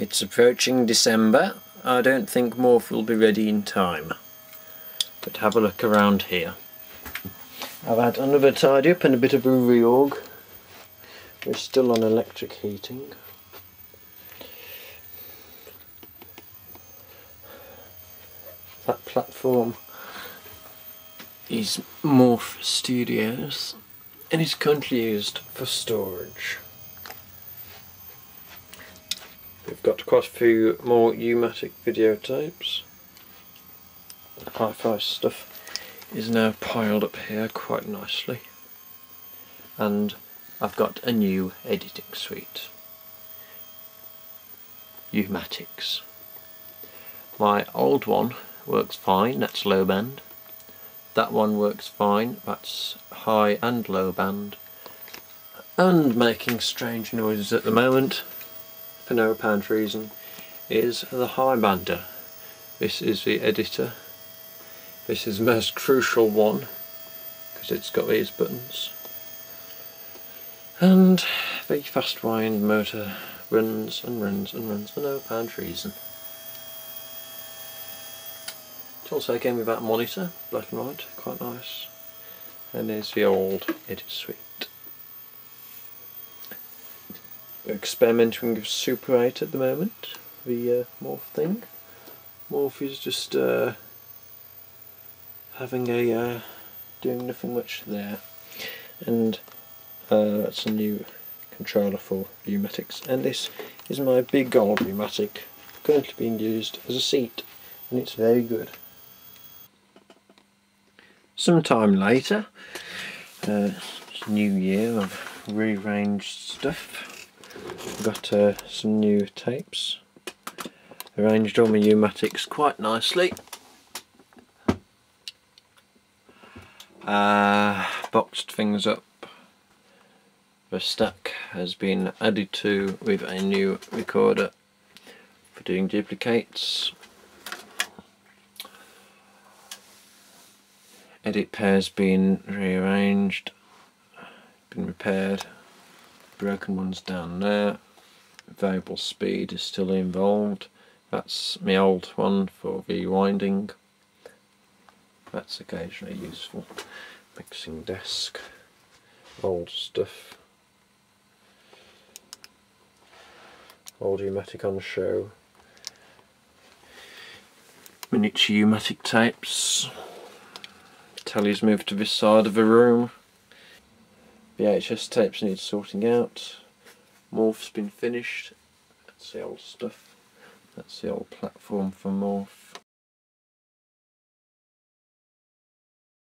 It's approaching December. I don't think Morph will be ready in time. But have a look around here. I've had another tidy up and a bit of a reorg. We're still on electric heating. That platform is Morph Studios and is currently used for storage. We've got quite a few more U-matic videotapes. Hi-fi stuff is now piled up here quite nicely. And I've got a new editing suite. U-matics. My old one works fine, that's low band. That one works fine, that's high and low band. And making strange noises at the moment, for no apparent reason, is the high bander. This is the editor. This is the most crucial one, because it's got these buttons. And the fast wind motor runs and runs and runs for no apparent reason. Also came with that monitor, black and white, quite nice. And there's the old edit suite. We're experimenting with Super 8 at the moment, the uh, Morph thing. Morph is just uh, having a, uh, doing nothing much there. And uh, that's a new controller for U-matics. And this is my big old U-matic, currently being used as a seat, and it's very good. Some time later, uh, new year, I've rearranged stuff. Got uh, some new tapes. Arranged all my U-matics quite nicely. Uh, boxed things up. The stack has been added to with a new recorder for doing duplicates. edit pair's been rearranged, been repaired, broken ones down there, variable speed is still involved, that's my old one for rewinding, that's occasionally useful, mixing desk, old stuff, old U-matic on show, miniature U-matic tapes, Tally's moved to this side of the room. VHS tapes need sorting out. Morph's been finished. That's the old stuff. That's the old platform for Morph.